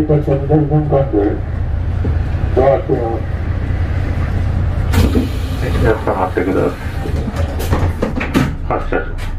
経過した南分間でドアしてます皆さん待ってください。発車します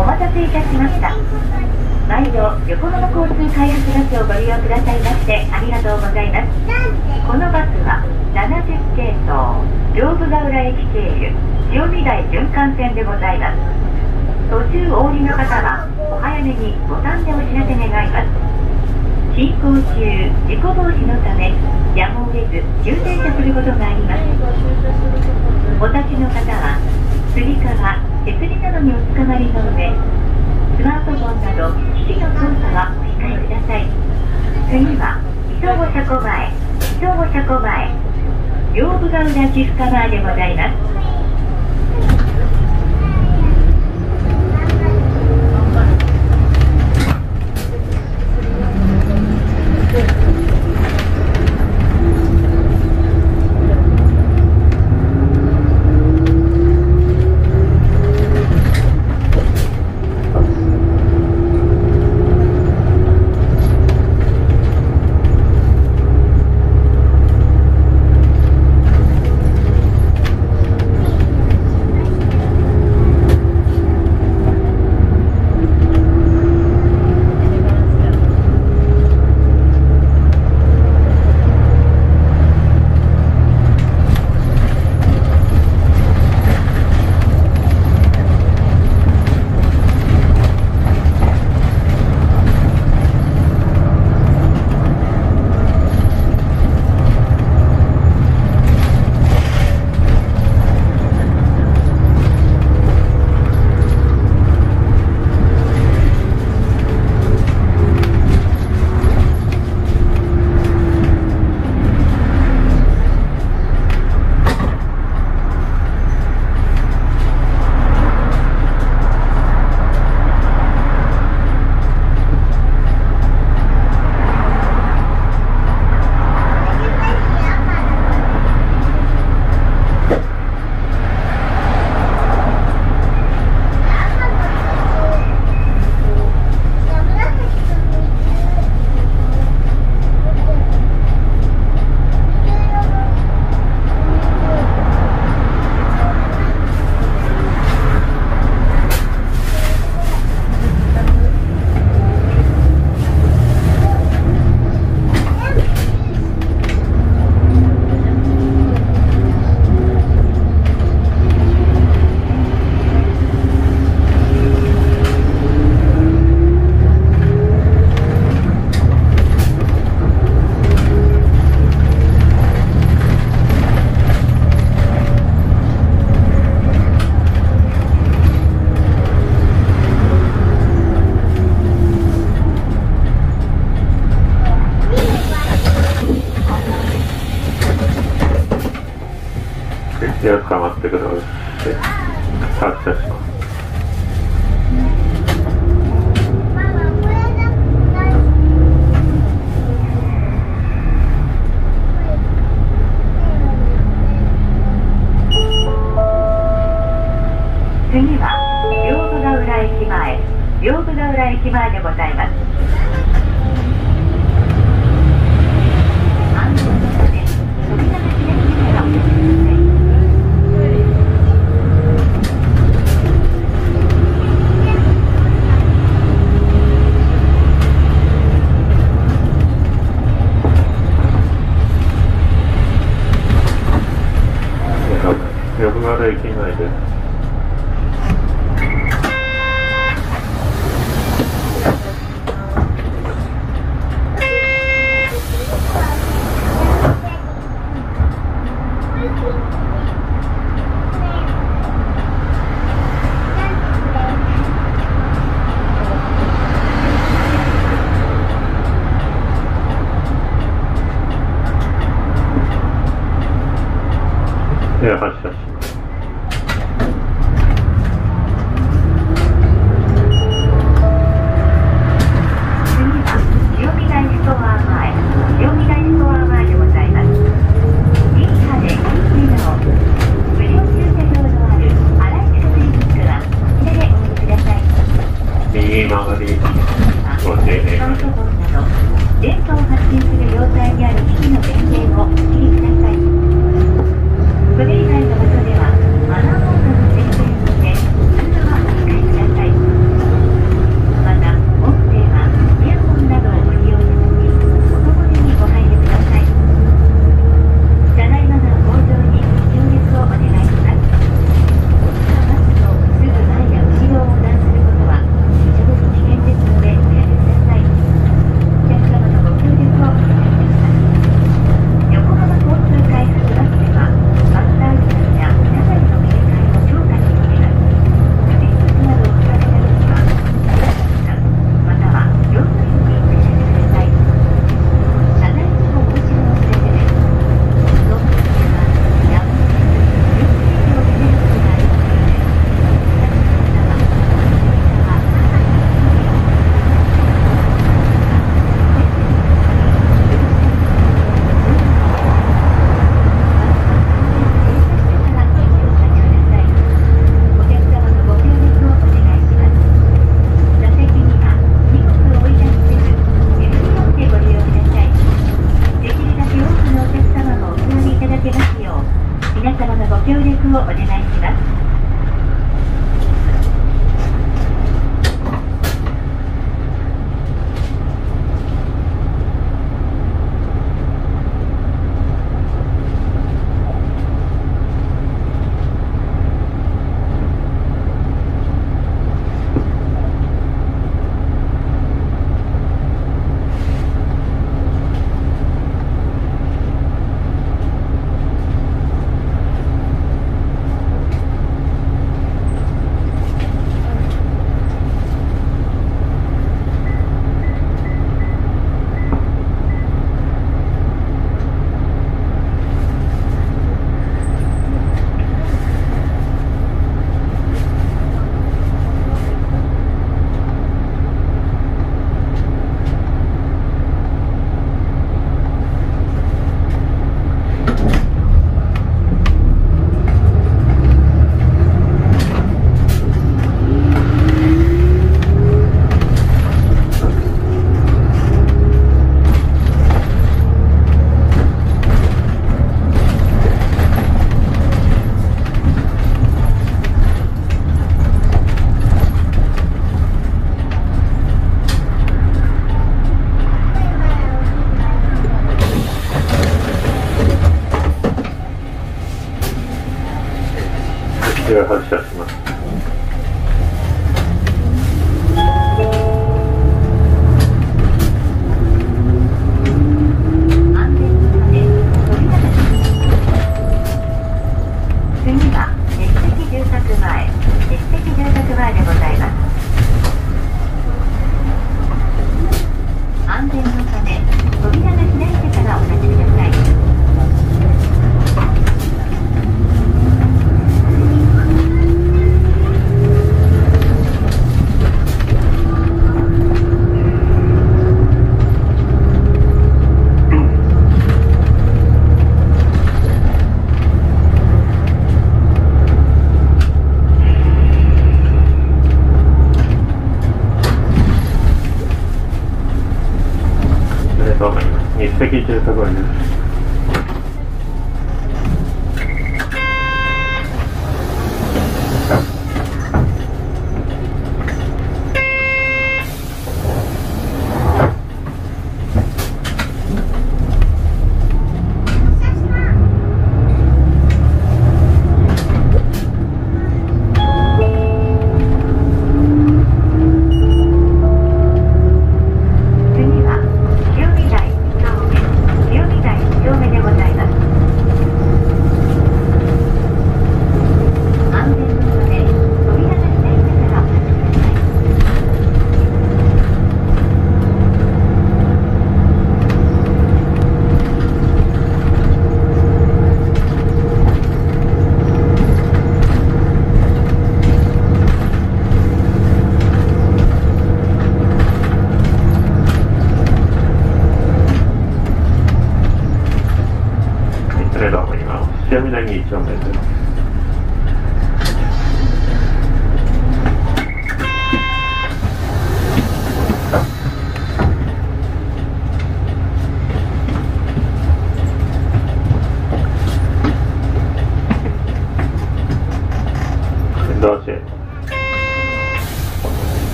お待たせいたしました毎度横浜交通開発バスをご利用くださいましてありがとうございますこのバスは70系統両部ヶ浦駅経由潮見台循環線でございます。途中お降りの方はお早めにボタンでお知らせ願います。進行中事故防止のためやむを得ず急停車することがあります。お立ちの方はつり革手すりなどにおつかまりの上スマートフォンなど機器の操作はお控えください。次は磯子車庫前磯子車庫前。両部が裏地深川でございます。18, I did.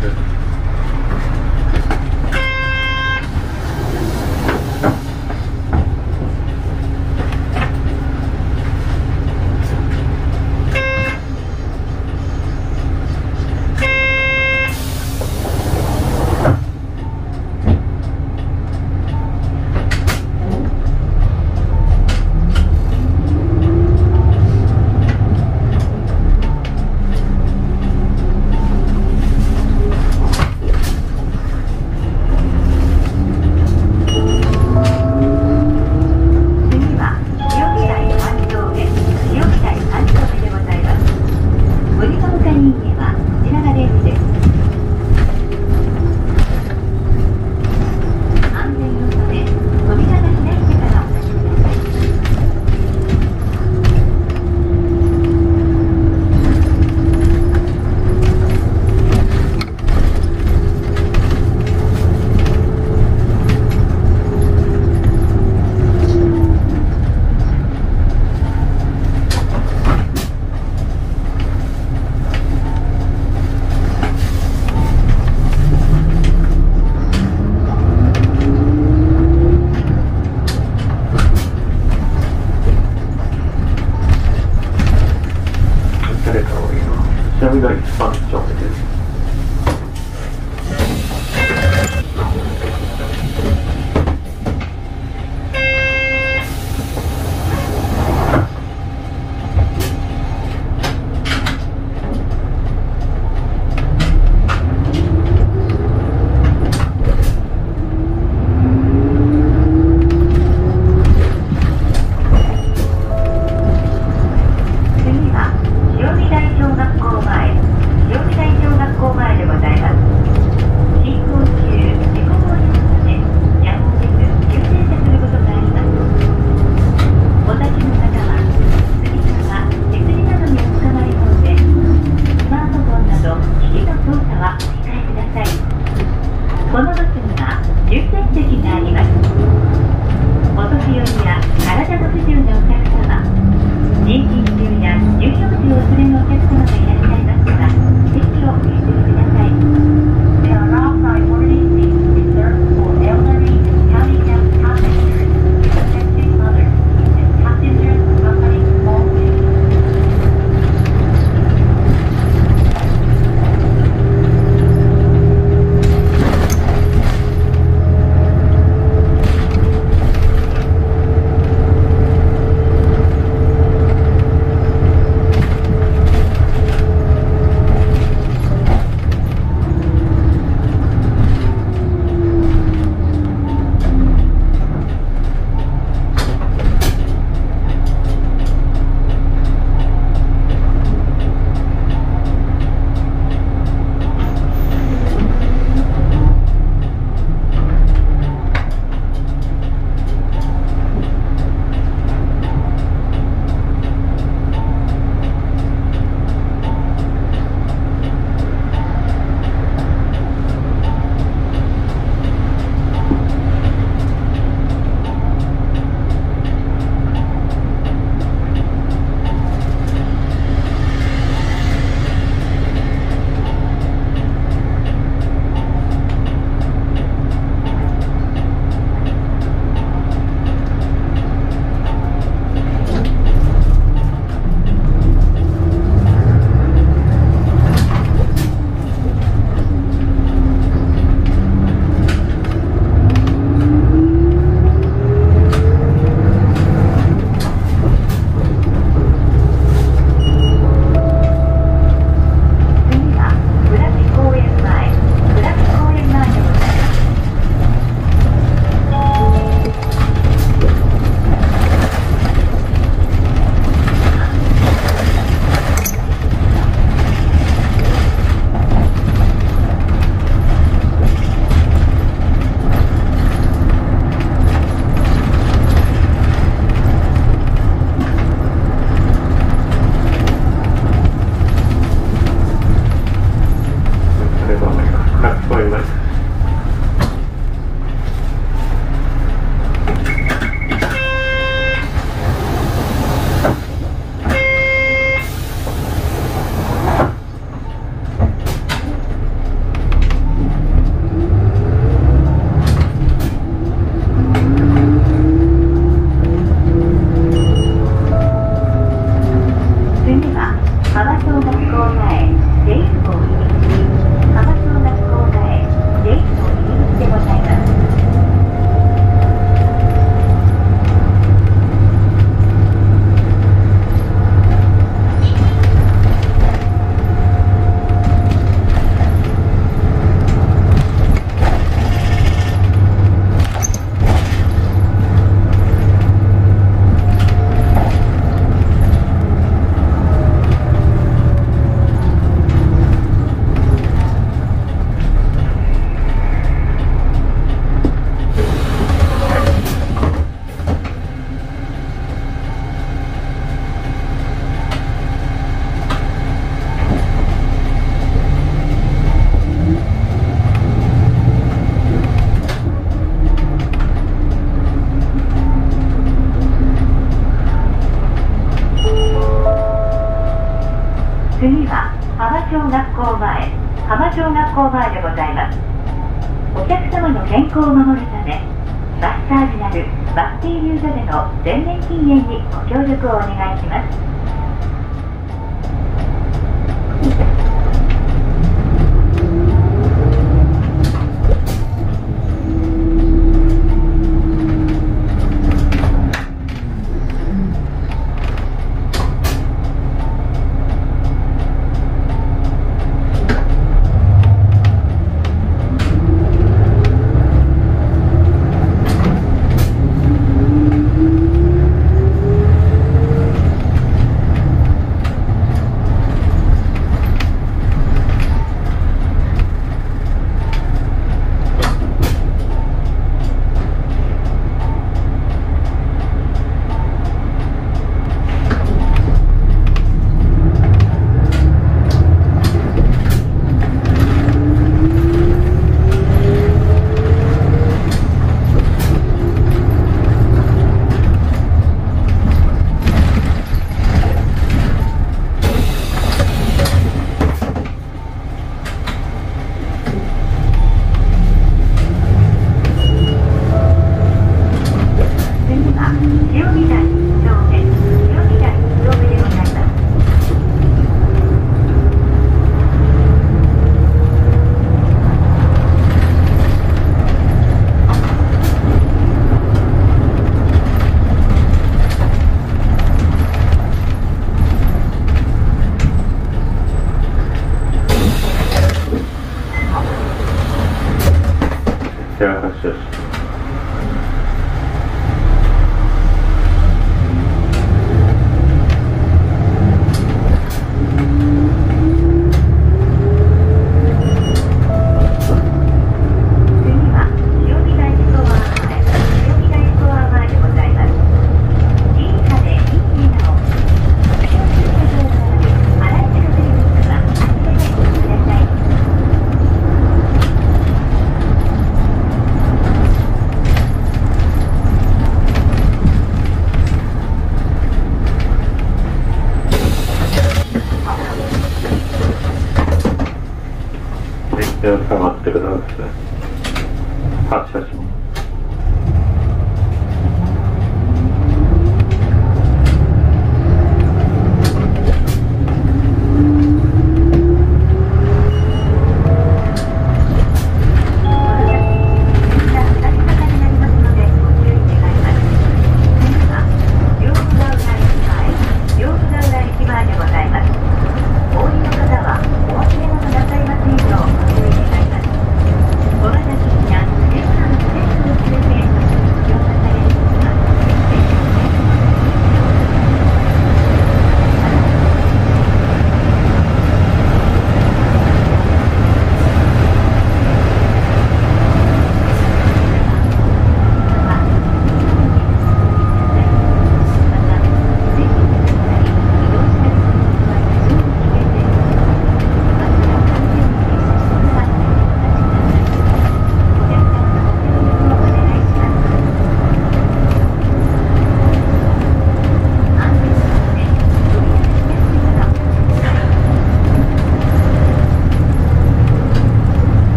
Thank you. 浜小学校前学校前浜小学校前でございます。お客様の健康を守るためマッサージなるバッティーユーザでの全面禁煙にご協力をお願いします。